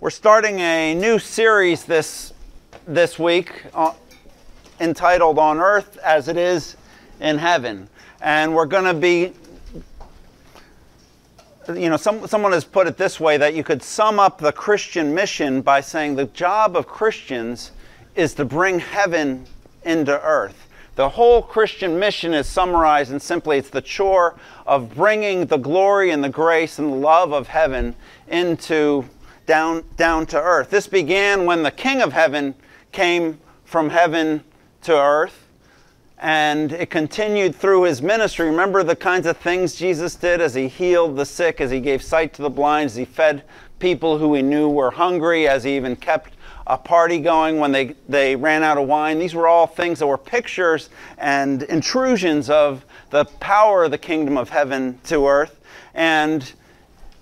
We're starting a new series this this week uh, entitled "On Earth as It Is in Heaven," and we're going to be. You know, some, someone has put it this way that you could sum up the Christian mission by saying the job of Christians is to bring heaven into earth. The whole Christian mission is summarized and simply it's the chore of bringing the glory and the grace and the love of heaven into down, down to earth. This began when the King of Heaven came from heaven to earth, and it continued through his ministry. Remember the kinds of things Jesus did as he healed the sick, as he gave sight to the blind, as he fed people who he knew were hungry, as he even kept a party going when they, they ran out of wine. These were all things that were pictures and intrusions of the power of the kingdom of heaven to earth. And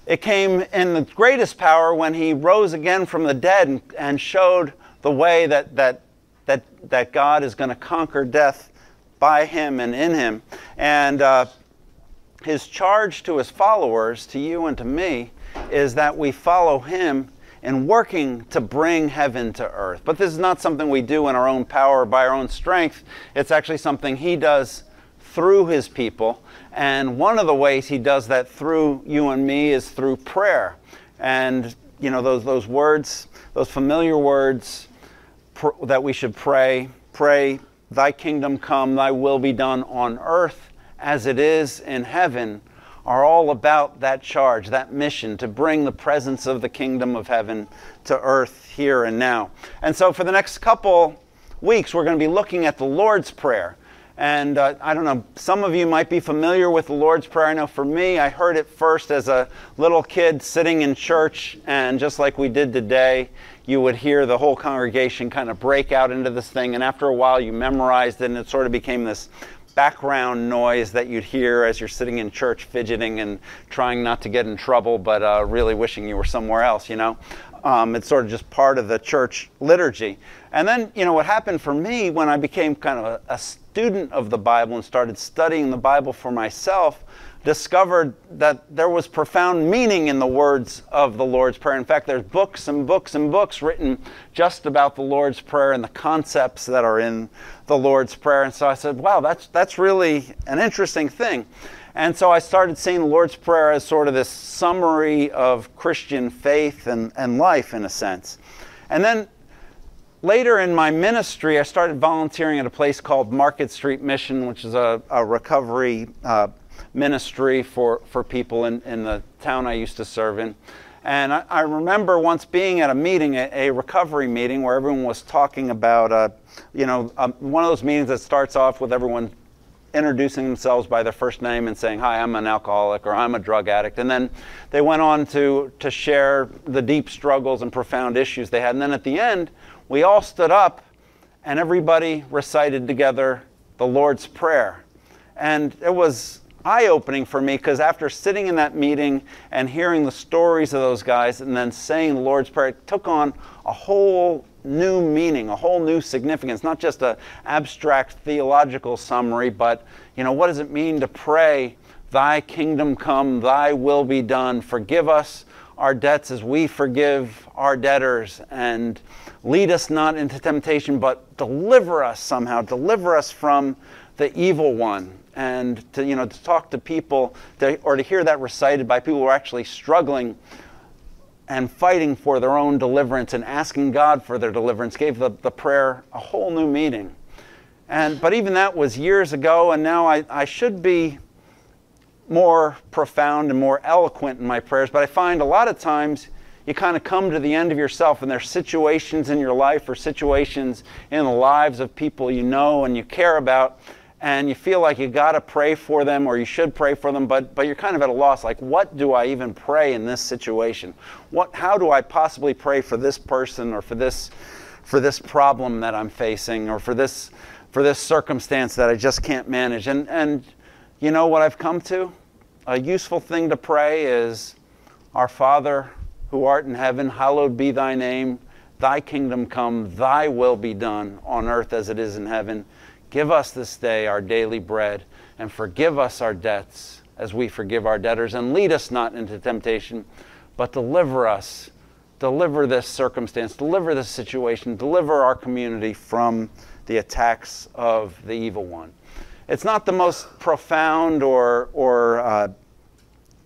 it came in the greatest power when he rose again from the dead and, and showed the way that, that, that, that God is going to conquer death by him and in him. And uh, his charge to his followers, to you and to me, is that we follow him in working to bring heaven to earth. But this is not something we do in our own power by our own strength. It's actually something he does through his people. And one of the ways he does that through you and me is through prayer. And, you know, those, those words, those familiar words pr- that we should pray pray, Thy kingdom come, Thy will be done on earth as it is in heaven, are all about that charge, that mission to bring the presence of the kingdom of heaven to earth here and now. And so for the next couple weeks, we're going to be looking at the Lord's Prayer. And uh, I don't know, some of you might be familiar with the Lord's Prayer. I know for me, I heard it first as a little kid sitting in church, and just like we did today, you would hear the whole congregation kind of break out into this thing. And after a while, you memorized it, and it sort of became this background noise that you'd hear as you're sitting in church fidgeting and trying not to get in trouble, but uh, really wishing you were somewhere else, you know? Um, it's sort of just part of the church liturgy. And then, you know, what happened for me when I became kind of a, a student of the Bible and started studying the Bible for myself, discovered that there was profound meaning in the words of the Lord's Prayer. In fact, there's books and books and books written just about the Lord's Prayer and the concepts that are in the Lord's Prayer. And so I said, wow, that's, that's really an interesting thing. And so I started seeing the Lord's Prayer as sort of this summary of Christian faith and, and life, in a sense. And then later in my ministry, I started volunteering at a place called Market Street Mission, which is a, a recovery uh, ministry for, for people in, in the town I used to serve in. And I, I remember once being at a meeting, a, a, recovery meeting, where everyone was talking about, uh, you know, um, one of those meetings that starts off with everyone introducing themselves by their first name and saying, Hi, I'm an alcoholic or I'm a drug addict. And then they went on to, to share the deep struggles and profound issues they had. And then at the end, we all stood up and everybody recited together the Lord's Prayer. And it was eye opening for me because after sitting in that meeting and hearing the stories of those guys and then saying the Lord's Prayer, it took on a whole new meaning, a whole new significance, not just an abstract theological summary, but you know, what does it mean to pray, Thy kingdom come, Thy will be done, forgive us our debts as we forgive our debtors, and lead us not into temptation, but deliver us somehow, deliver us from the evil one. And to, you know, to talk to people to, or to hear that recited by people who are actually struggling and fighting for their own deliverance and asking God for their deliverance gave the, the prayer a whole new meaning. And, but even that was years ago, and now I, I should be more profound and more eloquent in my prayers, but I find a lot of times you kind of come to the end of yourself and there's situations in your life or situations in the lives of people you know and you care about and you feel like you got to pray for them or you should pray for them but but you're kind of at a loss like what do I even pray in this situation? What how do I possibly pray for this person or for this for this problem that I'm facing or for this for this circumstance that I just can't manage? And and you know what I've come to a useful thing to pray is our father who art in heaven, hallowed be thy name. Thy kingdom come, thy will be done on earth as it is in heaven. Give us this day our daily bread, and forgive us our debts as we forgive our debtors, and lead us not into temptation, but deliver us deliver this circumstance, deliver this situation, deliver our community from the attacks of the evil one. It's not the most profound or, or, uh,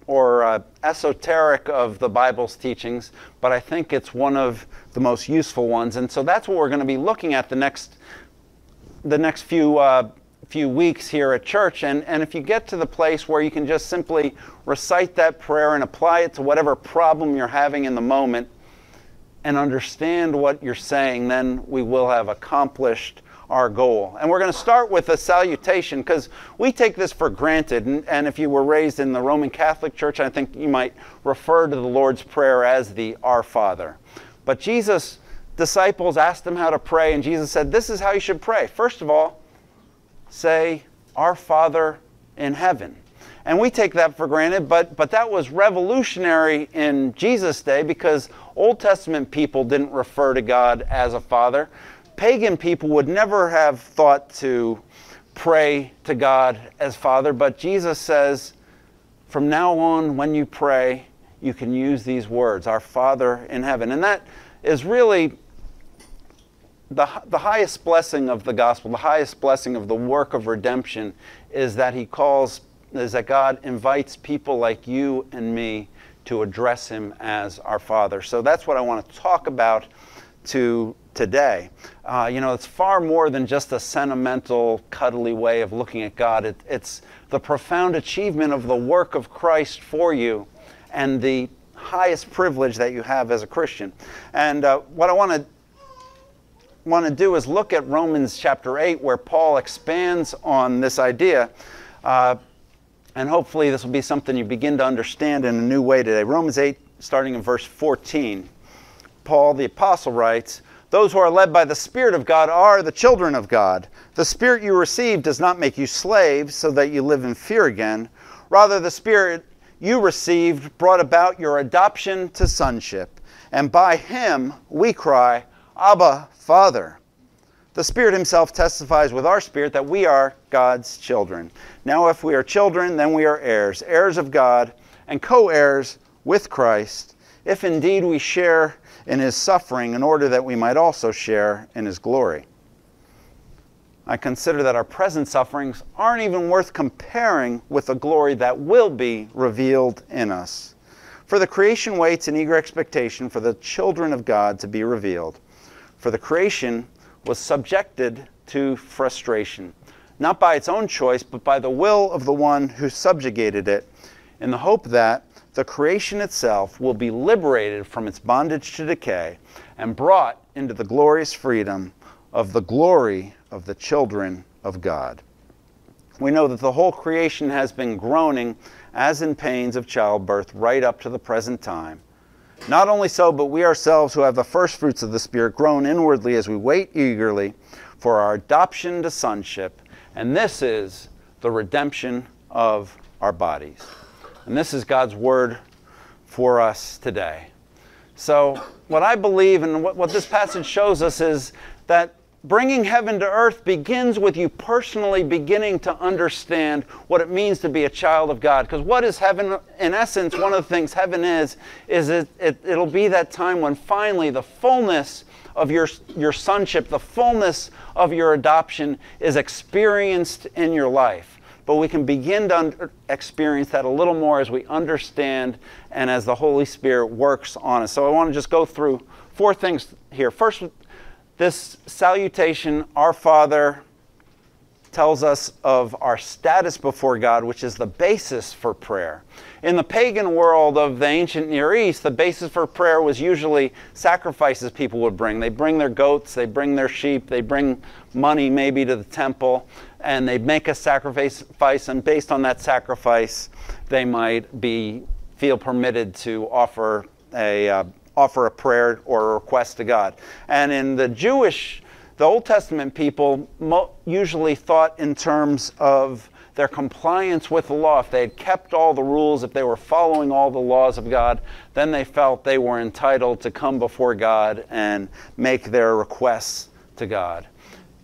or uh, esoteric of the Bible's teachings, but I think it's one of the most useful ones. And so that's what we're going to be looking at the next, the next few, uh, few weeks here at church. And, and if you get to the place where you can just simply recite that prayer and apply it to whatever problem you're having in the moment and understand what you're saying, then we will have accomplished our goal. And we're going to start with a salutation because we take this for granted. And, and, if you were raised in the Roman Catholic Church, I think you might refer to the Lord's Prayer as the Our Father. But Jesus' disciples asked him how to pray, and Jesus said, This is how you should pray. First of all, say, Our Father in heaven. And we take that for granted, but, but that was revolutionary in Jesus' day because Old Testament people didn't refer to God as a father pagan people would never have thought to pray to God as Father, but Jesus says, from now on, when you pray, you can use these words, Our Father in heaven. And that is really the, the highest blessing of the gospel, the highest blessing of the work of redemption is that He calls, is that God invites people like you and me to address Him as our Father. So that's what I want to talk about to today. Uh, you know, it's far more than just a sentimental, cuddly way of looking at God. It, it's the profound achievement of the work of Christ for you and the highest privilege that you have as a Christian. And uh, what I want to want to do is look at Romans chapter 8, where Paul expands on this idea. Uh, and hopefully, this will be something you begin to understand in a new way today. Romans 8, starting in verse 14. Paul the Apostle writes, Those who are led by the Spirit of God are the children of God. The Spirit you received does not make you slaves so that you live in fear again. Rather, the Spirit you received brought about your adoption to sonship. And by him we cry, Abba, Father. The Spirit Himself testifies with our spirit that we are God's children. Now, if we are children, then we are heirs, heirs of God, and co heirs with Christ, if indeed we share in his suffering in order that we might also share in his glory. I consider that our present sufferings aren't even worth comparing with the glory that will be revealed in us. For the creation waits in eager expectation for the children of God to be revealed. For the creation was subjected to frustration, not by its own choice, but by the will of the one who subjugated it, in the hope that the creation itself will be liberated from its bondage to decay and brought into the glorious freedom of the glory of the children of God. We know that the whole creation has been groaning as in pains of childbirth right up to the present time. Not only so, but we ourselves who have the first fruits of the Spirit groan inwardly as we wait eagerly for our adoption to sonship, and this is the redemption of our bodies. And this is God's word for us today. So, what I believe and what, what this passage shows us is that bringing heaven to earth begins with you personally beginning to understand what it means to be a child of God. Because what is heaven? In essence, one of the things heaven is, is it, it, it'll be that time when finally the fullness of your, your sonship, the fullness of your adoption is experienced in your life but we can begin to experience that a little more as we understand and as the Holy Spirit works on us. So I want to just go through four things here. First, this salutation, Our Father, tells us of our status before God, which is the basis for prayer. In the pagan world of the ancient Near East, the basis for prayer was usually sacrifices people would bring. They bring their goats, they bring their sheep, they bring money maybe to the temple, and they'd make a sacrifice, and based on that sacrifice, they might be feel permitted to offer a uh, offer a prayer or a request to God. And in the Jewish, the Old Testament people usually thought in terms of their compliance with the law. If they had kept all the rules, if they were following all the laws of God, then they felt they were entitled to come before God and make their requests to God.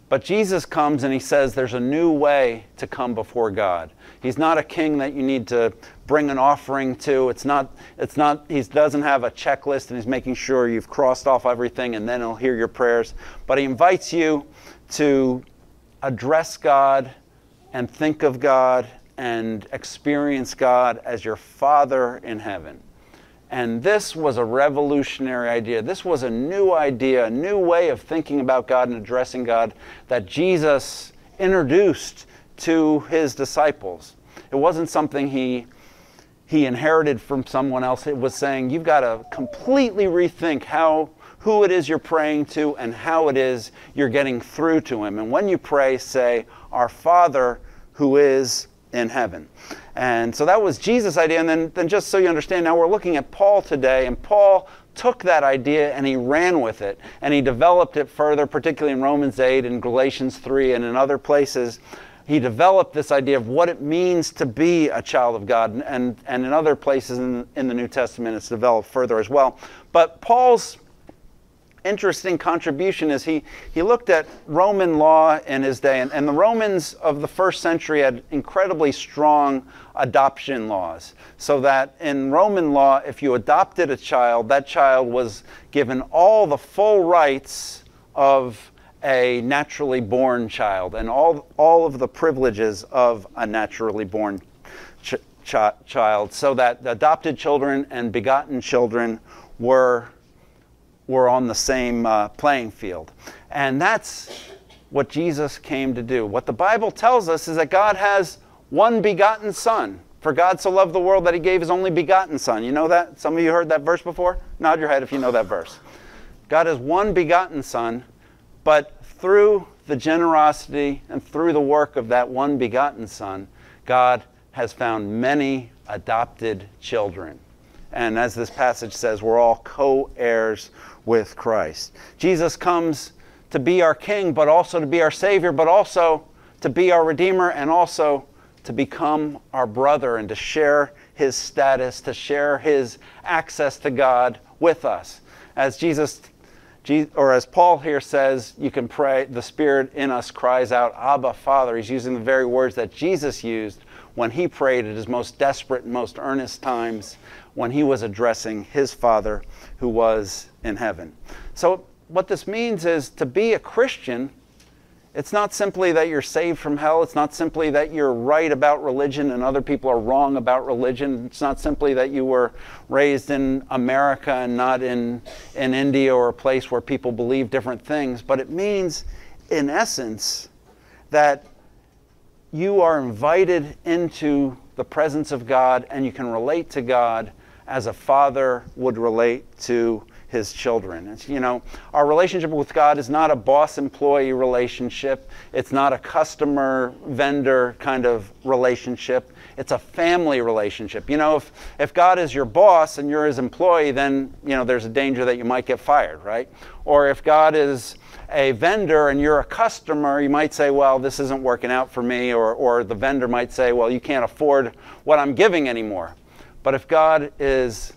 But Jesus comes and he says there's a new way to come before God. He's not a king that you need to bring an offering to. It's not, it's not, he doesn't have a checklist and he's making sure you've crossed off everything and then he'll hear your prayers. But he invites you to address God and think of God and experience God as your Father in heaven. And this was a revolutionary idea. This was a new idea, a new way of thinking about God and addressing God that Jesus introduced to his disciples. It wasn't something he, he inherited from someone else. It was saying, you've got to completely rethink how, who it is you're praying to and how it is you're getting through to him. And when you pray, say, Our Father who is in heaven. And so that was Jesus' idea. And then, then just so you understand, now we're looking at Paul today, and Paul took that idea and he ran with it and he developed it further, particularly in Romans 8 and Galatians 3 and in other places. He developed this idea of what it means to be a child of God, and, and in other places in, in the New Testament, it's developed further as well. But Paul's interesting contribution is he, he looked at Roman law in his day, and, and the Romans of the first century had incredibly strong adoption laws. So that in Roman law, if you adopted a child, that child was given all the full rights of a naturally born child and all, all of the privileges of a naturally born ch- ch- child, so that adopted children and begotten children were were on the same uh, playing field. And that's what Jesus came to do. What the Bible tells us is that God has one begotten Son. For God so loved the world that he gave his only begotten Son. You know that? Some of you heard that verse before? Nod your head if you know that verse. God has one begotten Son, but through the generosity and through the work of that one begotten Son, God has found many adopted children. And as this passage says, we're all co heirs with Christ. Jesus comes to be our King, but also to be our Savior, but also to be our Redeemer, and also to become our brother and to share his status, to share his access to God with us. As Jesus, or as Paul here says, you can pray, the Spirit in us cries out, Abba, Father. He's using the very words that Jesus used when he prayed at his most desperate and most earnest times when he was addressing his Father who was in heaven. So, what this means is to be a Christian, it's not simply that you're saved from hell. It's not simply that you're right about religion and other people are wrong about religion. It's not simply that you were raised in America and not in, in India or a place where people believe different things. But it means, in essence, that you are invited into the presence of God and you can relate to God as a father would relate to his children. It's, you know, our relationship with God is not a boss employee relationship, it's not a customer vendor kind of relationship. It's a family relationship. You know, if, if God is your boss and you're his employee, then, you know, there's a danger that you might get fired, right? Or if God is a vendor and you're a customer, you might say, well, this isn't working out for me. Or, or the vendor might say, well, you can't afford what I'm giving anymore. But if God is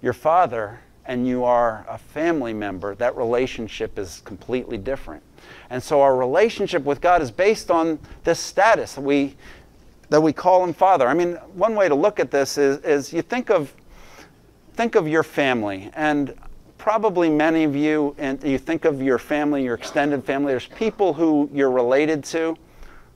your father and you are a family member, that relationship is completely different. And so our relationship with God is based on this status that we, that we call him father. I mean, one way to look at this is, is you think of, think of your family, and probably many of you, and you think of your family, your extended family, there's people who you're related to,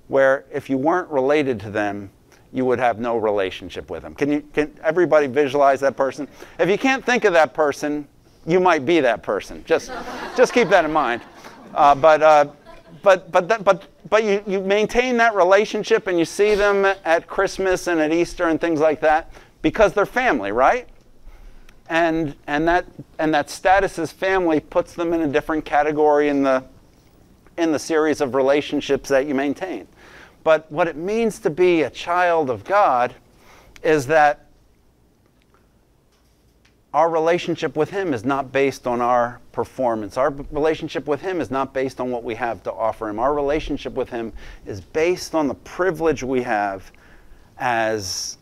where if you weren't related to them, you would have no relationship with them. Can, you, can everybody visualize that person? If you can't think of that person, you might be that person. Just, just keep that in mind. Uh, but, uh, but, but, that, but, but you, you maintain that relationship and you see them at Christmas and at Easter and things like that because they're family, right? And, and, that, and that status as family puts them in a different category in the, in the series of relationships that you maintain. But what it means to be a child of God is that our relationship with Him is not based on our performance. Our relationship with Him is not based on what we have to offer Him. Our relationship with Him is based on the privilege we have as,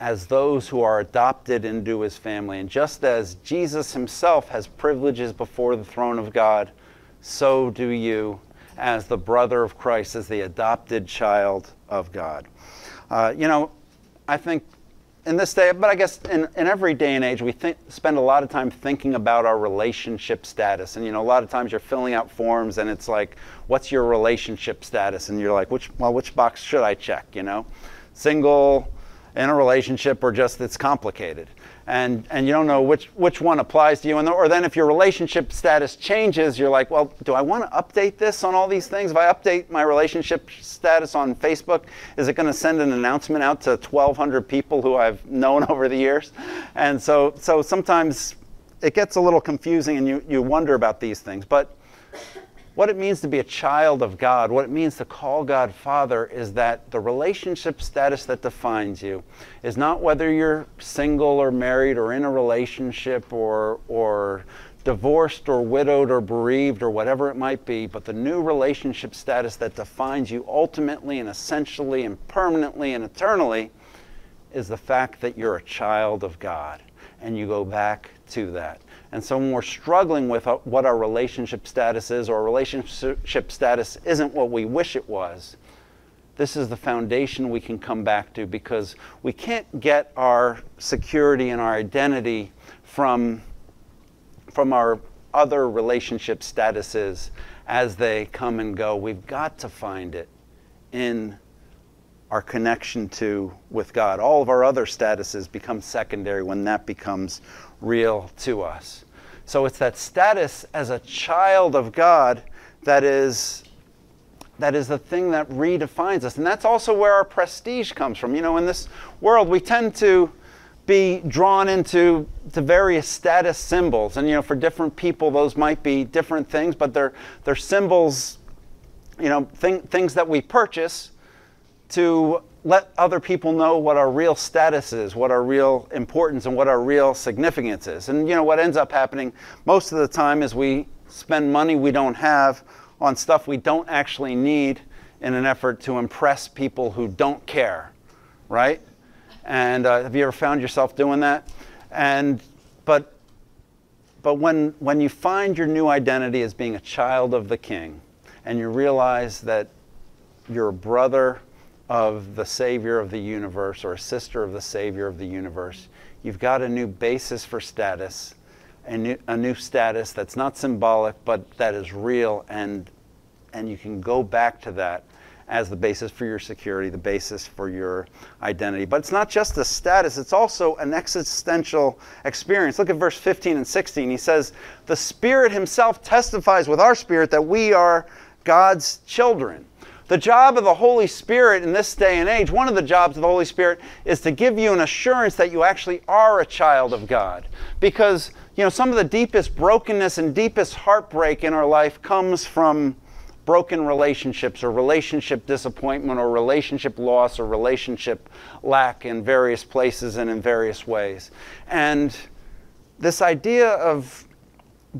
as those who are adopted into His family. And just as Jesus Himself has privileges before the throne of God, so do you as the brother of Christ, as the adopted child of God. Uh, you know, I think in this day, but I guess in, in every day and age, we think, spend a lot of time thinking about our relationship status. And, you know, a lot of times you're filling out forms and it's like, what's your relationship status? And you're like, which, well, which box should I check, you know? Single, in a relationship, or just it's complicated and, and you don't know which, which one applies to you. And, or then if your relationship status changes, you're like, well, do I want to update this on all these things? If I update my relationship status on Facebook, is it going to send an announcement out to 1,200 people who I've known over the years? And so, so sometimes it gets a little confusing and you, you wonder about these things. But what it means to be a child of God, what it means to call God Father, is that the relationship status that defines you is not whether you're single or married or in a relationship or, or divorced or widowed or bereaved or whatever it might be, but the new relationship status that defines you ultimately and essentially and permanently and eternally is the fact that you're a child of God. And you go back to that. And so when we're struggling with uh, what our relationship status is, or relationship status isn't what we wish it was, this is the foundation we can come back to because we can't get our security and our identity from, from our other relationship statuses as they come and go. We've got to find it in our connection to with God. All of our other statuses become secondary when that becomes real to us. So it's that status as a child of God that is that is the thing that redefines us. And that's also where our prestige comes from. You know, in this world, we tend to be drawn into the various status symbols. And, you know, for different people, those might be different things, but they're, they're symbols, you know, thing, things that we purchase to let other people know what our real status is, what our real importance and what our real significance is. And you know what ends up happening most of the time is we spend money we don't have on stuff we don't actually need in an effort to impress people who don't care, right? And uh, have you ever found yourself doing that? And but but when when you find your new identity as being a child of the King, and you realize that you're a brother of the Savior of the universe or a sister of the Savior of the universe. You've got a new basis for status, a new, a new status that's not symbolic, but that is real, and, and you can go back to that as the basis for your security, the basis for your identity. But it's not just a status, it's also an existential experience. Look at verse 15 and 16. He says, The Spirit Himself testifies with our spirit that we are God's children. The job of the Holy Spirit in this day and age, one of the jobs of the Holy Spirit is to give you an assurance that you actually are a child of God. Because, you know, some of the deepest brokenness and deepest heartbreak in our life comes from broken relationships or relationship disappointment or relationship loss or relationship lack in various places and in various ways. And this idea of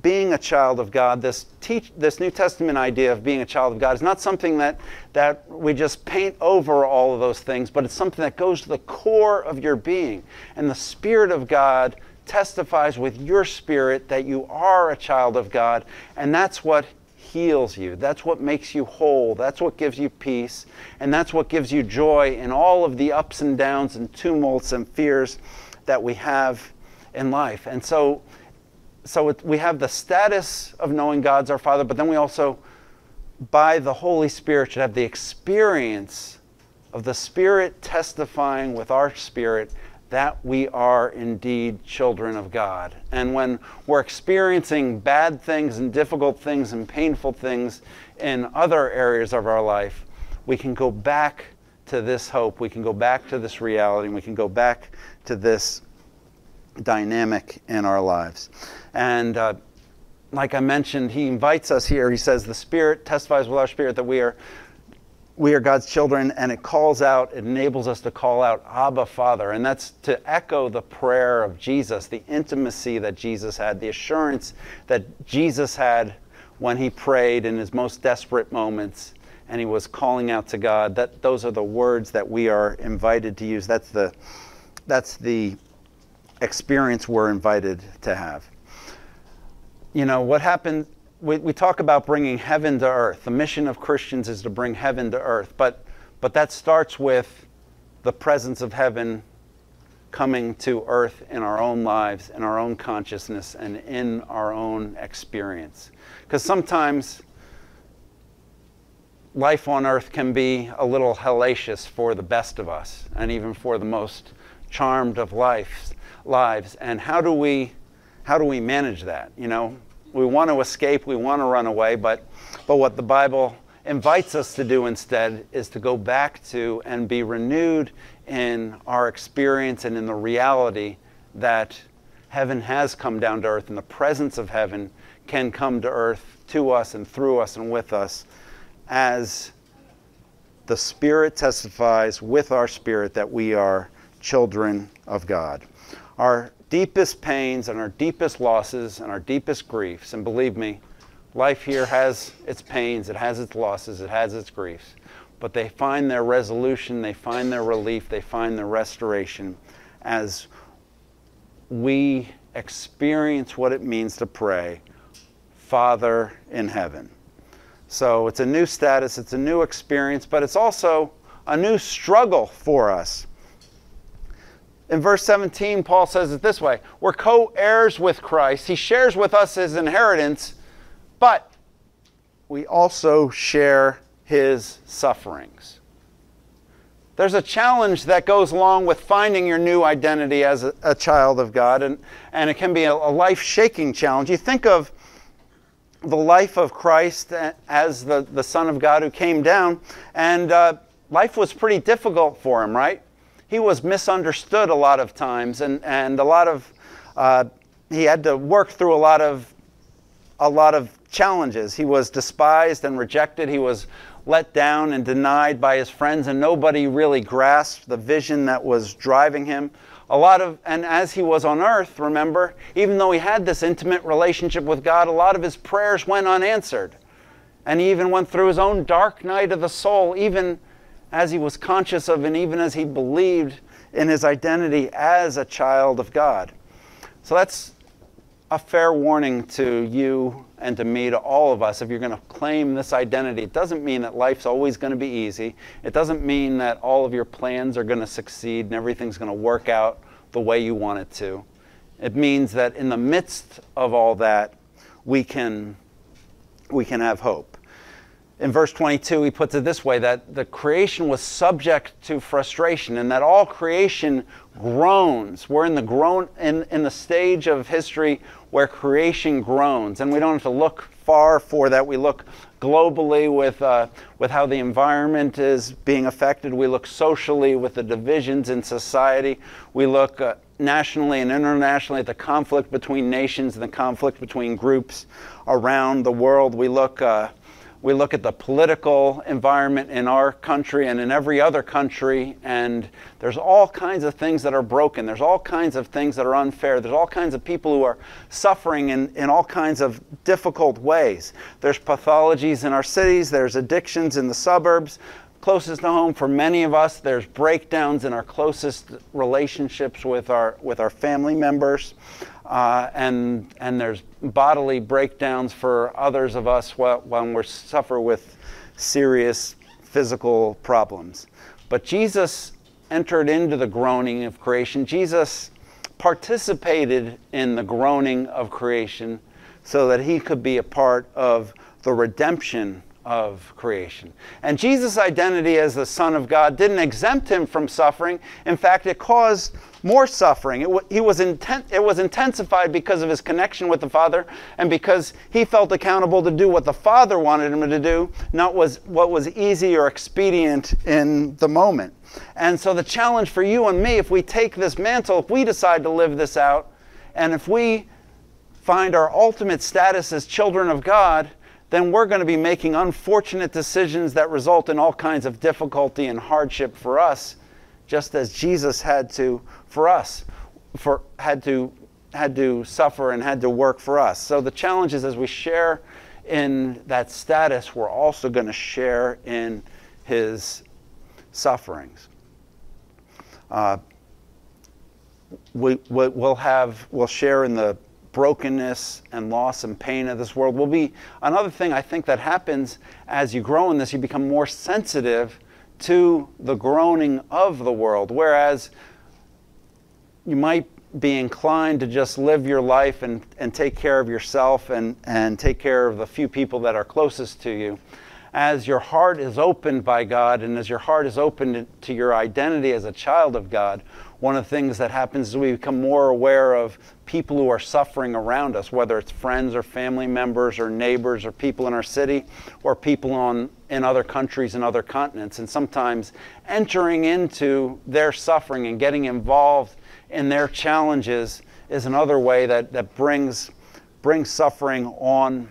being a child of God, this, teach, this New Testament idea of being a child of God, is not something that, that we just paint over all of those things, but it's something that goes to the core of your being. And the Spirit of God testifies with your spirit that you are a child of God, and that's what heals you. That's what makes you whole. That's what gives you peace. And that's what gives you joy in all of the ups and downs and tumults and fears that we have in life. And so, so it, we have the status of knowing God's our Father, but then we also, by the Holy Spirit, should have the experience of the Spirit testifying with our spirit that we are indeed children of God. And when we're experiencing bad things and difficult things and painful things in other areas of our life, we can go back to this hope, we can go back to this reality, and we can go back to this dynamic in our lives. And uh, like I mentioned, he invites us here. He says, The Spirit testifies with our spirit that we are, we are God's children, and it calls out, it enables us to call out, Abba, Father. And that's to echo the prayer of Jesus, the intimacy that Jesus had, the assurance that Jesus had when he prayed in his most desperate moments and he was calling out to God. That those are the words that we are invited to use. That's the that's the experience we're invited to have. You know, what happened we, we talk about bringing heaven to earth. The mission of Christians is to bring heaven to earth, but, but that starts with the presence of heaven coming to earth in our own lives, in our own consciousness, and in our own experience. Because sometimes life on earth can be a little hellacious for the best of us, and even for the most charmed of lives. Lives. And how do we, how do we manage that? You know, we want to escape, we want to run away, but, but what the Bible invites us to do instead is to go back to and be renewed in our experience and in the reality that heaven has come down to earth and the presence of heaven can come to earth to us and through us and with us as the Spirit testifies with our spirit that we are children of God. Our deepest pains and our deepest losses and our deepest griefs, and believe me, life here has its pains, it has its losses, it has its griefs but they find their resolution, they find their relief, they find their restoration as we experience what it means to pray, Father in heaven. So it's a new status, it's a new experience, but it's also a new struggle for us. In verse 17, Paul says it this way We're co heirs with Christ. He shares with us his inheritance, but we also share his sufferings. There's a challenge that goes along with finding your new identity as a, a child of God, and, and it can be a, a life shaking challenge. You think of the life of Christ as the, the Son of God who came down, and uh, life was pretty difficult for him, right? He was misunderstood a lot of times, and, and a lot of, uh, he had to work through a lot of, a lot of challenges. He was despised and rejected. He was let down and denied by his friends, and nobody really grasped the vision that was driving him. A lot of, and as he was on earth, remember, even though he had this intimate relationship with God, a lot of his prayers went unanswered. And he even went through his own dark night of the soul, even as he was conscious of and even as he believed in his identity as a child of God. So that's a fair warning to you and to me, to all of us, if you're going to claim this identity. It doesn't mean that life's always going to be easy. It doesn't mean that all of your plans are going to succeed and everything's going to work out the way you want it to. It means that in the midst of all that, we can, we can have hope. In verse 22, he puts it this way that the creation was subject to frustration and that all creation groans. We're in the groan in, in the stage of history where creation groans. And we don't have to look far for that. We look globally with, uh, with how the environment is being affected. We look socially with the divisions in society. We look uh, nationally and internationally at the conflict between nations and the conflict between groups around the world. We look uh, we look at the political environment in our country and in every other country, and there's all kinds of things that are broken. There's all kinds of things that are unfair. There's all kinds of people who are suffering in, in all kinds of difficult ways. There's pathologies in our cities, there's addictions in the suburbs. Closest to home for many of us, there's breakdowns in our closest relationships with our, with our family members uh, and, and there's bodily breakdowns for others of us when we suffer with serious physical problems. But Jesus entered into the groaning of creation. Jesus participated in the groaning of creation so that he could be a part of the redemption of creation. And Jesus' identity as the Son of God didn't exempt him from suffering. In fact, it caused more suffering. It, he was intent, it was intensified because of his connection with the Father and because he felt accountable to do what the Father wanted him to do, not was, what was easy or expedient in the moment. And so the challenge for you and me, if we take this mantle, if we decide to live this out, and if we find our ultimate status as children of God, then we're going to be making unfortunate decisions that result in all kinds of difficulty and hardship for us, just as Jesus had to for us, for had to had to suffer and had to work for us. So the challenge is as we share in that status, we're also going to share in his sufferings. Uh, we, we'll have we'll share in the brokenness and loss and pain of this world will be another thing I think that happens as you grow in this. You become more sensitive to the groaning of the world, whereas you might be inclined to just live your life and, and take care of yourself and, and take care of the few people that are closest to you. As your heart is opened by God and as your heart is opened to your identity as a child of God, one of the things that happens is we become more aware of people who are suffering around us, whether it's friends or family members or neighbors or people in our city or people on, in other countries and other continents. And sometimes entering into their suffering and getting involved in their challenges is another way that, that brings, brings suffering on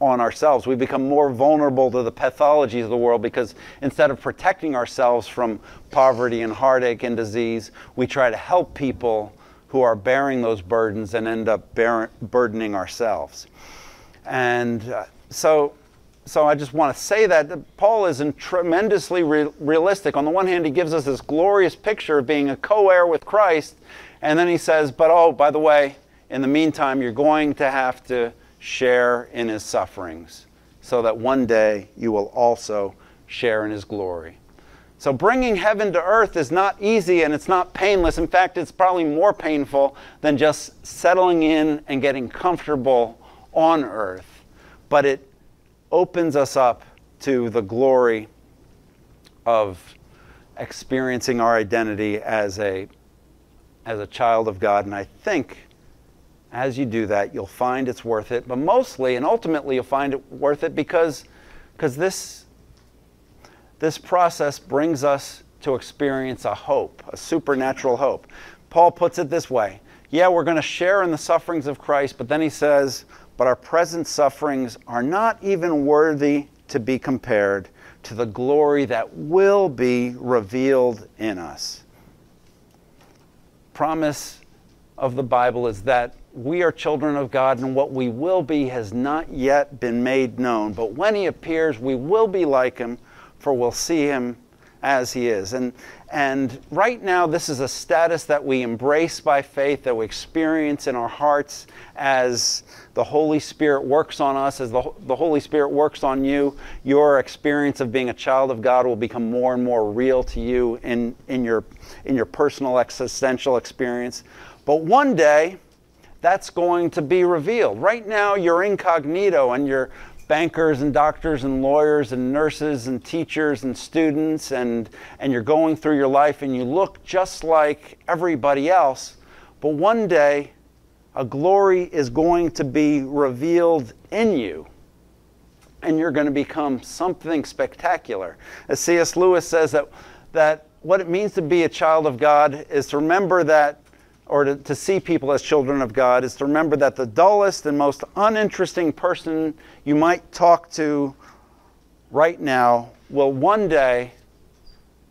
on ourselves. We become more vulnerable to the pathologies of the world because instead of protecting ourselves from poverty and heartache and disease, we try to help people who are bearing those burdens and end up burdening ourselves. And uh, so, so I just want to say that Paul is tremendously re- realistic. On the one hand, he gives us this glorious picture of being a co heir with Christ, and then he says, but oh, by the way, in the meantime, you're going to have to share in his sufferings, so that one day you will also share in his glory. So, bringing heaven to earth is not easy and it's not painless. In fact, it's probably more painful than just settling in and getting comfortable on earth. But it opens us up to the glory of experiencing our identity as a, as a child of God. And I think as you do that, you'll find it's worth it. But mostly and ultimately, you'll find it worth it because, because this, this process brings us to experience a hope, a supernatural hope. Paul puts it this way Yeah, we're going to share in the sufferings of Christ, but then he says, But our present sufferings are not even worthy to be compared to the glory that will be revealed in us. Promise of the Bible is that we are children of God, and what we will be has not yet been made known. But when He appears, we will be like Him, for we'll see Him as He is. And, and right now, this is a status that we embrace by faith, that we experience in our hearts as the Holy Spirit works on us, as the, the Holy Spirit works on you. Your experience of being a child of God will become more and more real to you in, in, your, in your personal existential experience. But one day, that's going to be revealed. Right now, you're incognito and you're bankers and doctors and lawyers and nurses and teachers and students, and, and you're going through your life and you look just like everybody else. But one day, a glory is going to be revealed in you, and you're going to become something spectacular. As C.S. Lewis says, that, that what it means to be a child of God is to remember that or to, to see people as children of God is to remember that the dullest and most uninteresting person you might talk to right now will one day,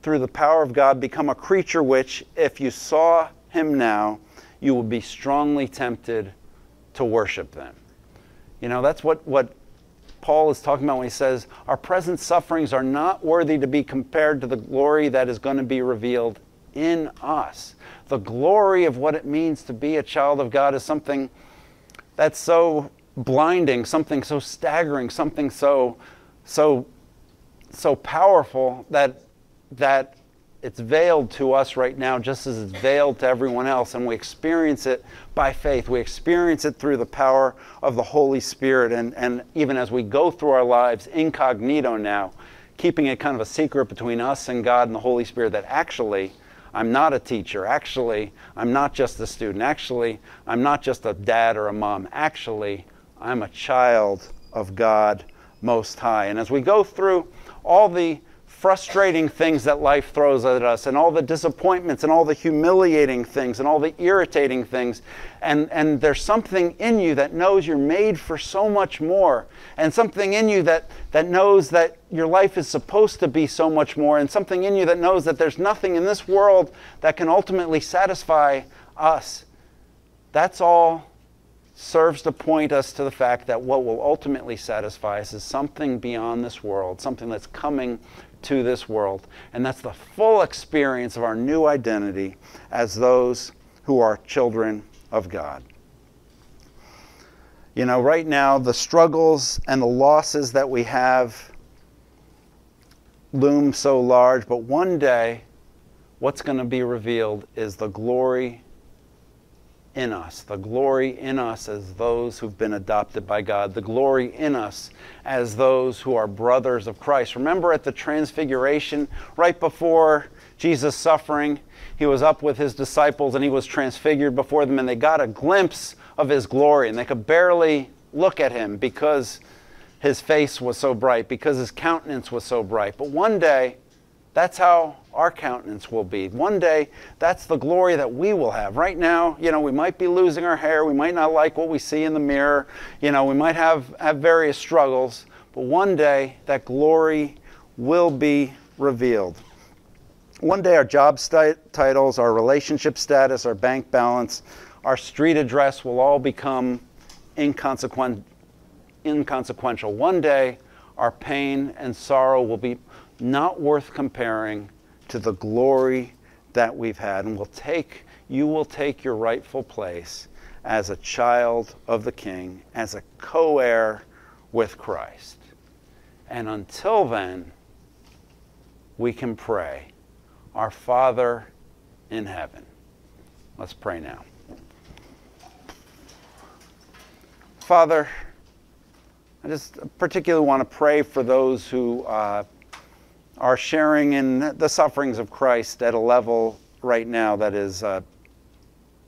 through the power of God, become a creature which, if you saw him now, you would be strongly tempted to worship them. You know, that's what, what Paul is talking about when he says, Our present sufferings are not worthy to be compared to the glory that is going to be revealed in us. The glory of what it means to be a child of God is something that's so blinding, something so staggering, something so so so powerful that that it's veiled to us right now just as it's veiled to everyone else. And we experience it by faith. We experience it through the power of the holy spirit. And, and even as we go through our lives incognito now keeping it kind of a secret between us and god and the holy spirit that actually I'm not a teacher. Actually, I'm not just a student. Actually, I'm not just a dad or a mom. Actually, I'm a child of God Most High. And as we go through all the frustrating things that life throws at us and all the disappointments and all the humiliating things and all the irritating things. And, and there's something in you that knows you're made for so much more. And something in you that, that knows that your life is supposed to be so much more. And something in you that knows that there's nothing in this world that can ultimately satisfy us. That's all serves to point us to the fact that what will ultimately satisfy us is something beyond this world, something that's coming to this world. And that's the full experience of our new identity as those who are children of God. You know, right now, the struggles and the losses that we have loom so large, but one day, what's going to be revealed is the glory in us, the glory in us as those who've been adopted by God, the glory in us as those who are brothers of Christ. Remember at the transfiguration, right before Jesus' suffering, he was up with his disciples and he was transfigured before them, and they got a glimpse of his glory, and they could barely look at him because his face was so bright, because his countenance was so bright. But one day, that's how our countenance will be. One day, that's the glory that we will have. Right now, you know, we might be losing our hair. We might not like what we see in the mirror. You know, we might have, have various struggles. But one day, that glory will be revealed. One day, our job titles, our relationship status, our bank balance, our street address will all become inconsequent, inconsequential. One day, our pain and sorrow will be not worth comparing to the glory that we've had. And will take you will take your rightful place as a child of the king as a co-heir with Christ. And until then we can pray our father in heaven. Let's pray now. Father I just particularly want to pray for those who uh, are sharing in the sufferings of Christ at a level right now that is uh,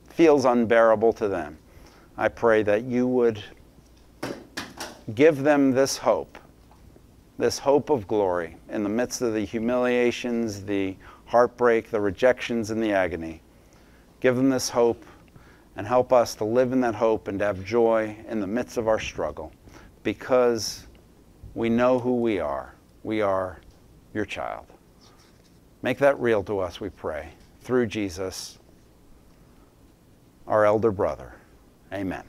feels unbearable to them. I pray that you would give them this hope, this hope of glory in the midst of the humiliations, the heartbreak, the rejections, and the agony. Give them this hope and help us to live in that hope and to have joy in the midst of our struggle because we know who we are. We are your child. Make that real to us, we pray, through Jesus, our elder brother. Amen.